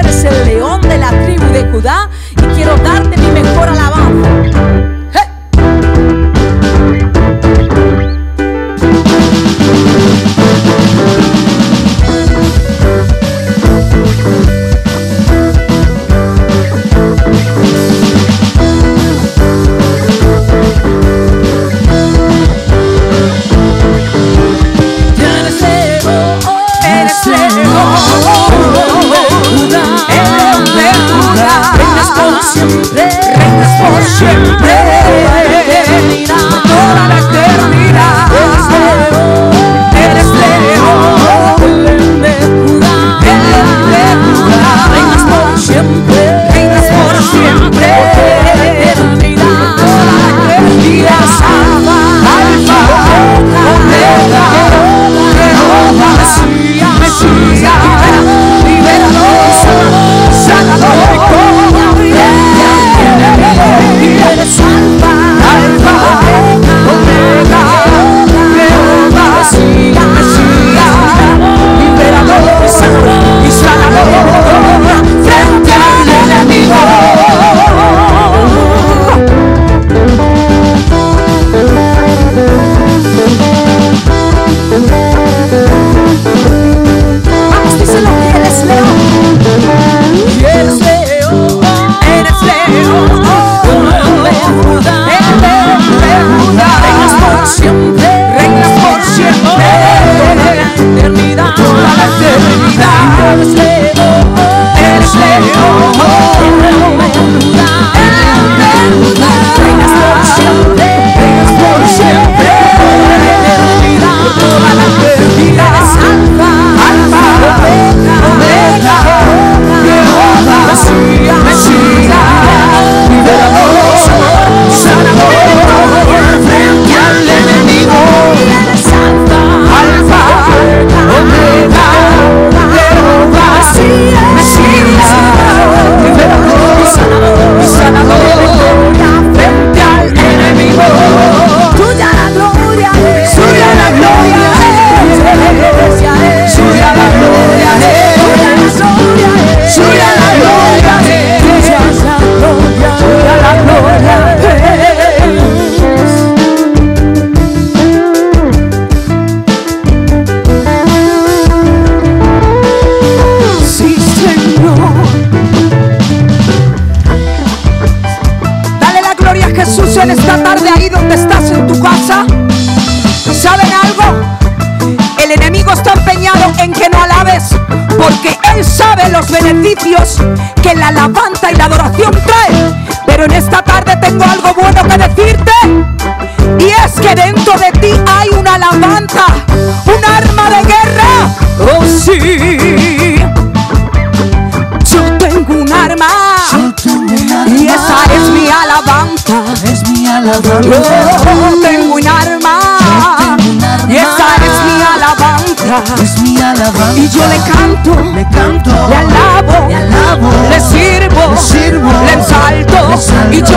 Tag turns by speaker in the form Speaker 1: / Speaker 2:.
Speaker 1: eres el león de la tribu de Judá y quiero darte mi mejor alabanza. Eternidad. Eres Jesús en esta tarde ahí donde estás en tu casa. ¿Saben algo? El enemigo está empeñado en que no alabes porque él sabe los beneficios que la alabanza y la adoración trae. Pero en esta tarde tengo algo bueno que decirte. Y es que dentro de ti hay una alabanza, un arma de guerra. Oh sí. Yo tengo un arma.
Speaker 2: Alabanza.
Speaker 1: Yo tengo un arma. Y esa es mi alabanza.
Speaker 2: Es mi alabanza.
Speaker 1: Y yo le canto,
Speaker 2: le canto,
Speaker 1: le alabo,
Speaker 2: le alabo,
Speaker 1: le sirvo,
Speaker 2: le sirvo,
Speaker 1: le ensalto,
Speaker 2: le exalto.
Speaker 1: y yo